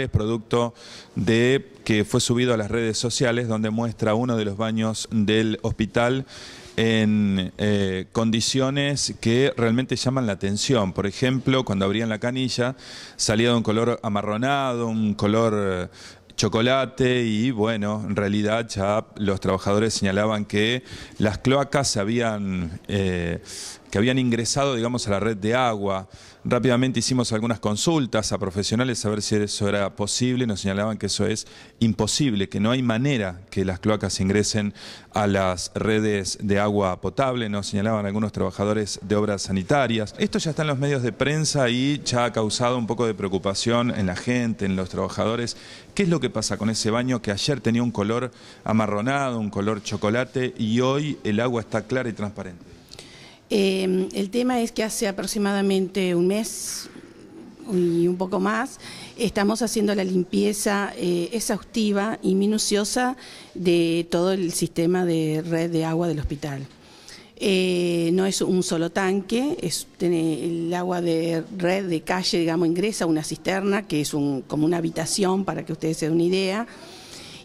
Es producto de que fue subido a las redes sociales donde muestra uno de los baños del hospital en eh, condiciones que realmente llaman la atención. Por ejemplo, cuando abrían la canilla salía de un color amarronado, un color eh, chocolate y bueno, en realidad ya los trabajadores señalaban que las cloacas se habían, eh, que habían ingresado, digamos, a la red de agua. Rápidamente hicimos algunas consultas a profesionales a ver si eso era posible. Nos señalaban que eso es imposible, que no hay manera que las cloacas ingresen a las redes de agua potable. Nos señalaban algunos trabajadores de obras sanitarias. Esto ya está en los medios de prensa y ya ha causado un poco de preocupación en la gente, en los trabajadores. ¿Qué es lo que pasa con ese baño que ayer tenía un color amarronado, un color chocolate y hoy el agua está clara y transparente? Eh, el tema es que hace aproximadamente un mes y un poco más estamos haciendo la limpieza eh, exhaustiva y minuciosa de todo el sistema de red de agua del hospital. Eh, no es un solo tanque, es, el agua de red de calle, digamos, ingresa a una cisterna, que es un, como una habitación, para que ustedes se den una idea,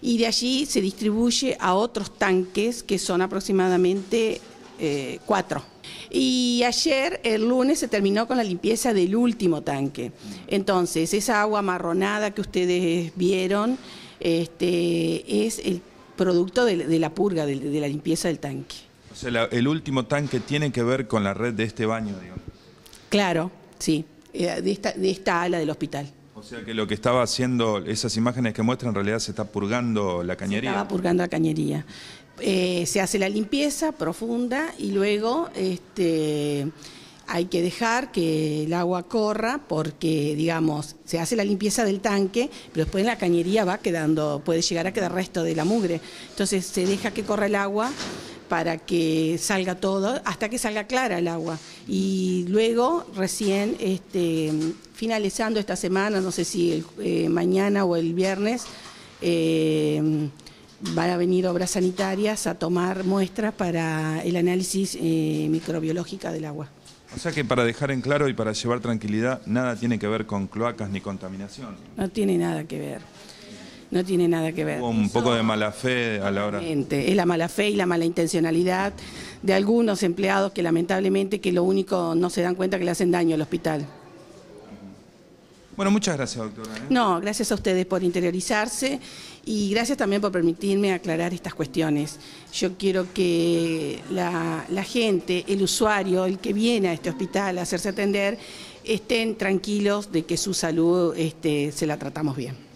y de allí se distribuye a otros tanques, que son aproximadamente eh, cuatro. Y ayer, el lunes, se terminó con la limpieza del último tanque. Entonces, esa agua marronada que ustedes vieron este, es el producto de, la purga, de, la limpieza del tanque. O sea, el último tanque tiene que ver con la red de este baño, digamos. Claro, sí, eh, de esta, de esta ala del hospital. O sea que lo que estaba haciendo, esas imágenes que muestran, en realidad se está purgando la cañería. Se estaba purgando la cañería. Eh, se hace la limpieza profunda y luego este, hay que dejar que el agua corra porque, digamos, se hace la limpieza del tanque, pero después en la cañería va quedando, puede llegar a quedar resto de la mugre. Entonces se deja que corra el agua para que salga todo, hasta que salga clara el agua. Y luego, recién, este, finalizando esta semana, no sé si eh, mañana o el viernes, eh, van a venir obras sanitarias a tomar muestras para el análisis eh, microbiológica del agua. O sea que para dejar en claro y para llevar tranquilidad, nada tiene que ver con cloacas ni contaminación. No tiene nada que ver. No tiene nada que ver. Hubo un poco de mala fe a la hora. Es la mala fe y la mala intencionalidad de algunos empleados que lamentablemente que lo único no se dan cuenta que le hacen daño al hospital. Bueno, muchas gracias, doctora. ¿eh? No, gracias a ustedes por interiorizarse y gracias también por permitirme aclarar estas cuestiones. Yo quiero que la, gente, el usuario, el que viene a este hospital a hacerse atender, estén tranquilos de que su salud este, se la tratamos bien.